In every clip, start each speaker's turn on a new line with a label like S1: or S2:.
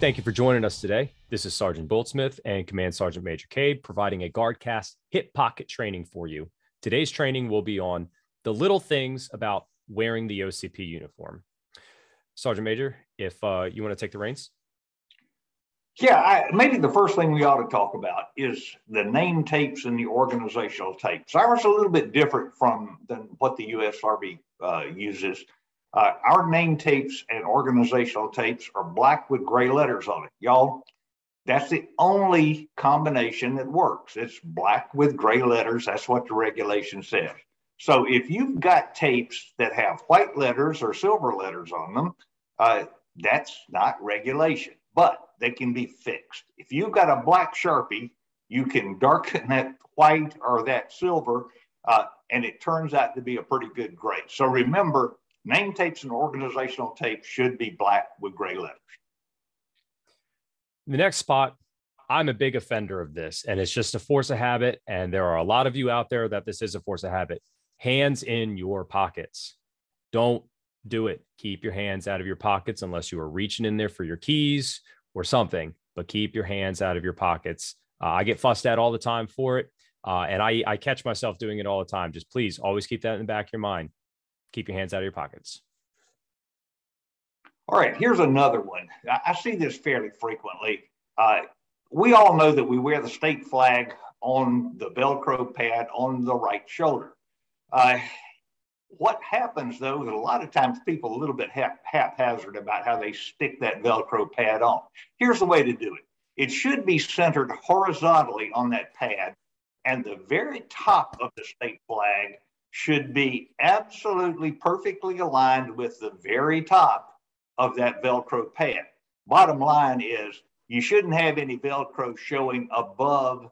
S1: Thank you for joining us today. This is Sergeant Goldsmith and Command Sergeant Major Cabe providing a GuardCast hip pocket training for you. Today's training will be on the little things about wearing the OCP uniform. Sergeant Major, if uh, you want to take the reins.
S2: Yeah, I, maybe the first thing we ought to talk about is the name tapes and the organizational tapes. Ours is a little bit different from than what the U.S. Army uh, uses. Uh, our name tapes and organizational tapes are black with gray letters on it. Y'all, that's the only combination that works. It's black with gray letters. That's what the regulation says. So if you've got tapes that have white letters or silver letters on them, uh, that's not regulation, but they can be fixed. If you've got a black Sharpie, you can darken that white or that silver, uh, and it turns out to be a pretty good gray. So remember, Name tapes and organizational tapes should be black with gray letters.
S1: The next spot, I'm a big offender of this, and it's just a force of habit. And there are a lot of you out there that this is a force of habit. Hands in your pockets. Don't do it. Keep your hands out of your pockets unless you are reaching in there for your keys or something, but keep your hands out of your pockets. Uh, I get fussed at all the time for it. Uh, and I, I catch myself doing it all the time. Just please always keep that in the back of your mind keep your hands out of your pockets.
S2: All right, here's another one. I, see this fairly frequently. Uh, we all know that we wear the state flag on the Velcro pad on the right shoulder. Uh, what happens though is a lot of times people are a little bit hap- haphazard about how they stick that Velcro pad on. Here's the way to do it it should be centered horizontally on that pad, and the very top of the state flag should be absolutely perfectly aligned with the very top of that Velcro pad. Bottom line is you shouldn't have any Velcro showing above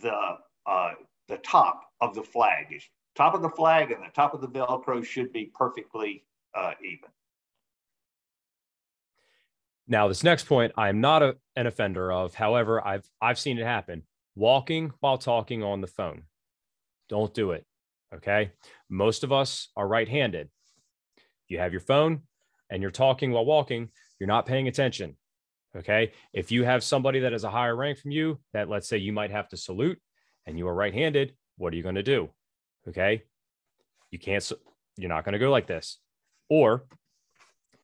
S2: the, uh, the top of the flag. It's top of the flag and the top of the Velcro should be perfectly uh, even.
S1: Now, this next point, I'm not a, an offender of. However, I've I've seen it happen. Walking while talking on the phone. Don't do it. Okay. Most of us are right handed. You have your phone and you're talking while walking, you're not paying attention. Okay. If you have somebody that is a higher rank from you, that let's say you might have to salute and you are right handed, what are you going to do? Okay. You can't, you're not going to go like this. Or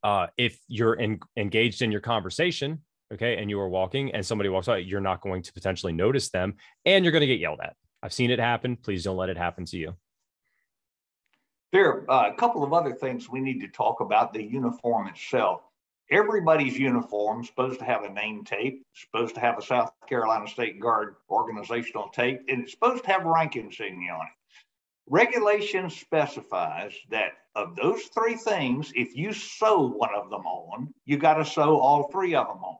S1: uh, if you're in, engaged in your conversation, okay, and you are walking and somebody walks out, you're not going to potentially notice them and you're going to get yelled at. I've seen it happen. Please don't let it happen to you.
S2: There are a couple of other things we need to talk about the uniform itself. Everybody's uniform is supposed to have a name tape, supposed to have a South Carolina State Guard organizational tape, and it's supposed to have rank insignia on it. Regulation specifies that of those three things, if you sew one of them on, you got to sew all three of them on.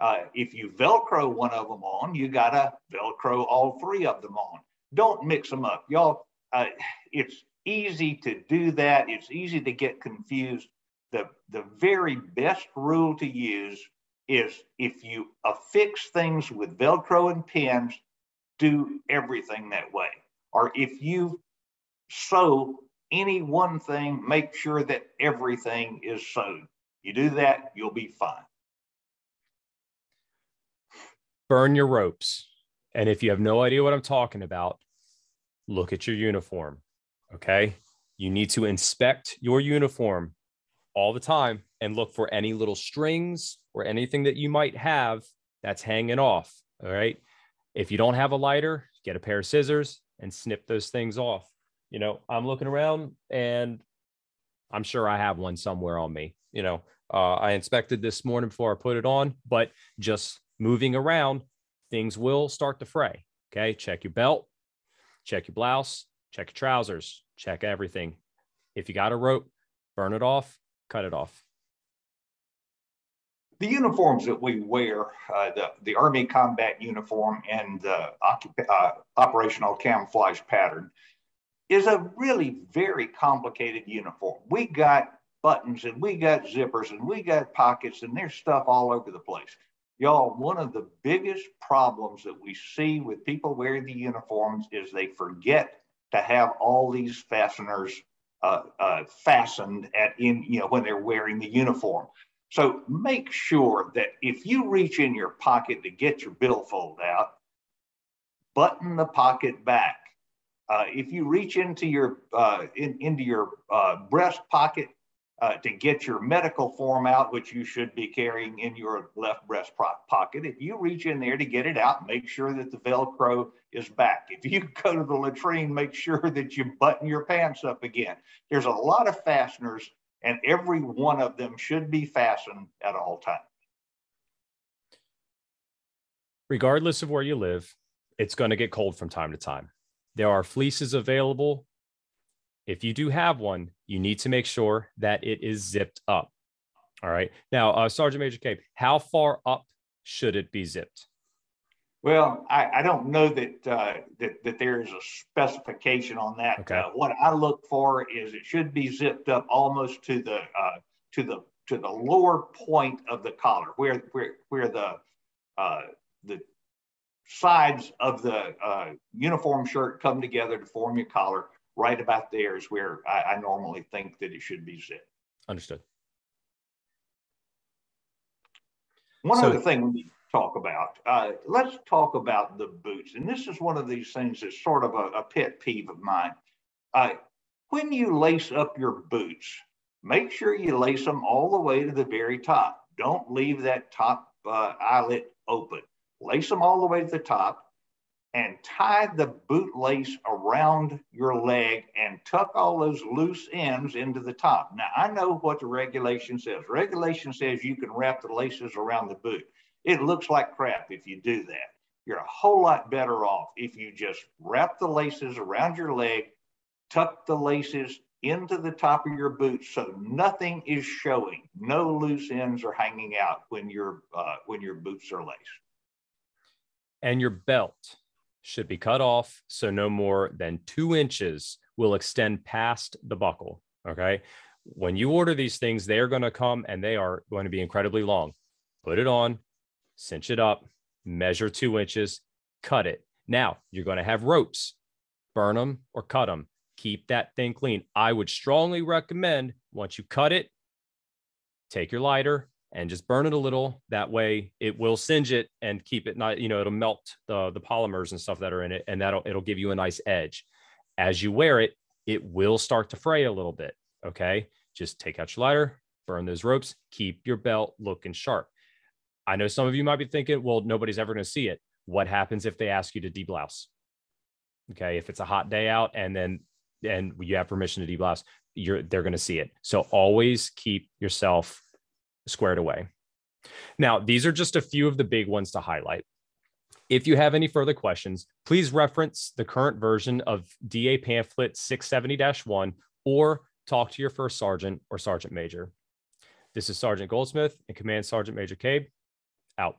S2: Uh, if you Velcro one of them on, you got to Velcro all three of them on. Don't mix them up. Y'all, uh, it's easy to do that. It's easy to get confused. The, the very best rule to use is if you affix things with Velcro and pins, do everything that way. Or if you sew any one thing, make sure that everything is sewed. You do that, you'll be fine.
S1: Burn your ropes. And if you have no idea what I'm talking about, look at your uniform. Okay. You need to inspect your uniform all the time and look for any little strings or anything that you might have that's hanging off. All right. If you don't have a lighter, get a pair of scissors and snip those things off. You know, I'm looking around and I'm sure I have one somewhere on me. You know, uh, I inspected this morning before I put it on, but just moving around, things will start to fray. Okay. Check your belt, check your blouse, check your trousers, check everything. If you got a rope, burn it off, cut it off.
S2: The uniforms that we wear, uh, the, the Army combat uniform and the uh, operational camouflage pattern, is a really very complicated uniform. We got buttons and we got zippers and we got pockets and there's stuff all over the place. Y'all, one of the biggest problems that we see with people wearing the uniforms is they forget to have all these fasteners uh, uh, fastened at in you know when they're wearing the uniform. So make sure that if you reach in your pocket to get your billfold out, button the pocket back. Uh, if you reach into your uh, in, into your uh, breast pocket uh, to get your medical form out, which you should be carrying in your left breast pocket, if you reach in there to get it out, make sure that the Velcro is back. If you go to the latrine, make sure that you button your pants up again. There's a lot of fasteners, and every one of them should be fastened at all times.
S1: Regardless of where you live, it's going to get cold from time to time. There are fleeces available. If you do have one, you need to make sure that it is zipped up. All right. Now, uh, Sergeant Major Cabe, how far up should it be zipped?
S2: Well, I, I don't know that, uh, that that there is a specification on that. Okay. Uh, what I look for is it should be zipped up almost to the uh, to the to the lower point of the collar, where where where the uh, the sides of the uh, uniform shirt come together to form your collar. Right about there is where I, I normally think that it should be zipped.
S1: Understood.
S2: One so, other thing we need to talk about, uh, let's talk about the boots. And this is one of these things that's sort of a, a pet peeve of mine. Uh, when you lace up your boots, make sure you lace them all the way to the very top. Don't leave that top uh, eyelet open lace them all the way to the top, and tie the boot lace around your leg and tuck all those loose ends into the top. Now, I know what the regulation says. Regulation says you can wrap the laces around the boot. It looks like crap if you do that. You're a whole lot better off if you just wrap the laces around your leg, tuck the laces into the top of your boot so nothing is showing. No loose ends are hanging out when your uh, when your boots are laced
S1: and your belt should be cut off so no more than two inches will extend past the buckle. Okay. When you order these things, they are going to come and they are going to be incredibly long. Put it on, cinch it up, measure two inches, cut it. Now you're going to have ropes, burn them or cut them. Keep that thing clean. I would strongly recommend once you cut it, take your lighter, and just burn it a little. That way it will singe it and keep it not, you know, it'll melt the, the polymers and stuff that are in it. And that'll, it'll give you a nice edge. As you wear it, it will start to fray a little bit. Okay. Just take out your lighter, burn those ropes, keep your belt looking sharp. I know some of you might be thinking, well, nobody's ever going to see it. What happens if they ask you to deblouse? Okay. If it's a hot day out and then, and you have permission to deblouse, you're, they're going to see it. So always keep yourself squared away. Now, these are just a few of the big ones to highlight. If you have any further questions, please reference the current version of DA pamphlet 670 1 or talk to your first sergeant or sergeant major. This is Sergeant Goldsmith and Command Sergeant Major Cabe out.